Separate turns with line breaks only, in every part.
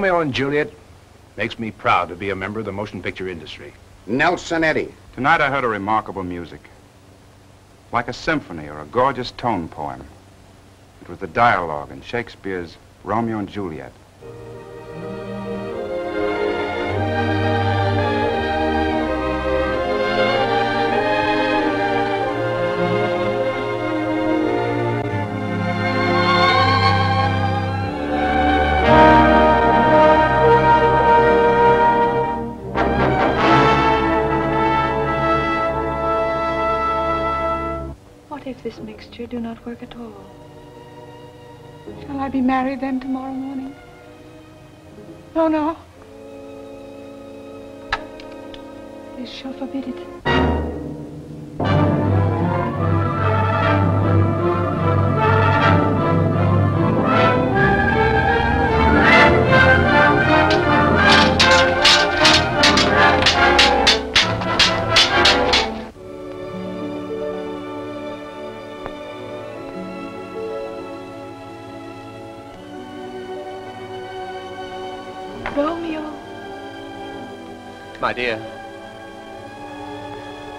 Romeo and Juliet makes me proud to be a member of the motion picture industry.
Nelson Eddy.
Tonight I heard a remarkable music. Like a symphony or a gorgeous tone poem. It was the dialogue in Shakespeare's Romeo and Juliet.
What if this mixture do not work at all? Shall I be married then tomorrow morning? No, no. This shall forbid it. Romeo,
My dear,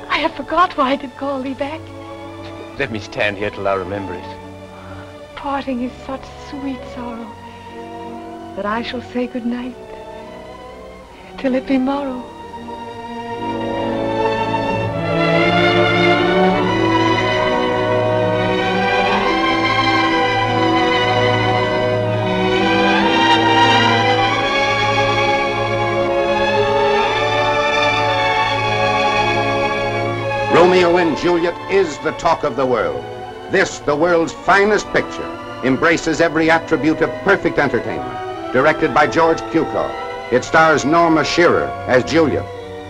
I have forgot why I did call thee back.
let me stand here till I remember it.
Parting is such sweet sorrow that I shall say good night till it be morrow.
Romeo and Juliet is the talk of the world. This, the world's finest picture, embraces every attribute of perfect entertainment. Directed by George Cukor, it stars Norma Shearer as Juliet,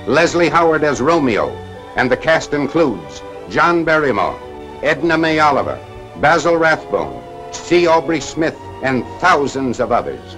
Leslie Howard as Romeo, and the cast includes John Barrymore, Edna May Oliver, Basil Rathbone, C. Aubrey Smith, and thousands of others.